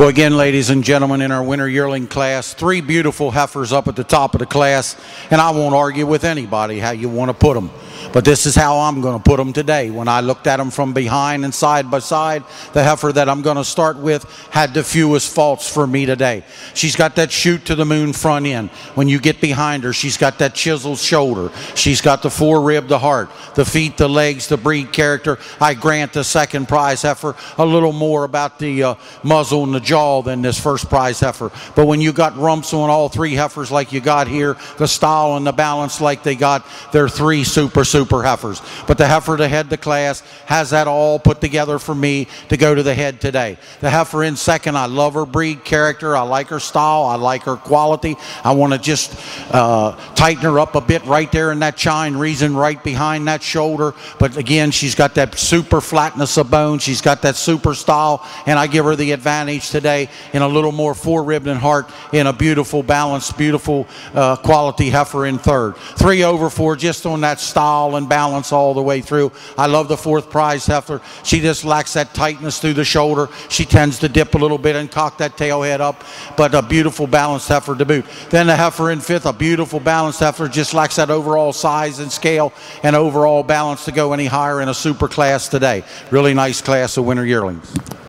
Well, again, ladies and gentlemen, in our winter yearling class, three beautiful heifers up at the top of the class, and I won't argue with anybody how you want to put them. But this is how I'm going to put them today. When I looked at them from behind and side by side, the heifer that I'm going to start with had the fewest faults for me today. She's got that shoot to the moon front end. When you get behind her, she's got that chiseled shoulder. She's got the fore rib, the heart, the feet, the legs, the breed character. I grant the second prize heifer a little more about the uh, muzzle and the jaw than this first prize heifer. But when you got rumps on all three heifers like you got here, the style and the balance like they got, they're three super, super heifers. But the heifer to head the class has that all put together for me to go to the head today. The heifer in second, I love her breed character. I like her style. I like her quality. I want to just uh, tighten her up a bit right there in that chine reason right behind that shoulder. But again, she's got that super flatness of bone. She's got that super style, and I give her the advantage today in a little more fore-ribbed and heart in a beautiful, balanced, beautiful uh, quality heifer in third. Three over four just on that style and balance all the way through. I love the fourth prize heifer. She just lacks that tightness through the shoulder. She tends to dip a little bit and cock that tail head up, but a beautiful balanced heifer to boot. Then the heifer in fifth, a beautiful balanced heifer, just lacks that overall size and scale and overall balance to go any higher in a super class today. Really nice class of winter yearlings.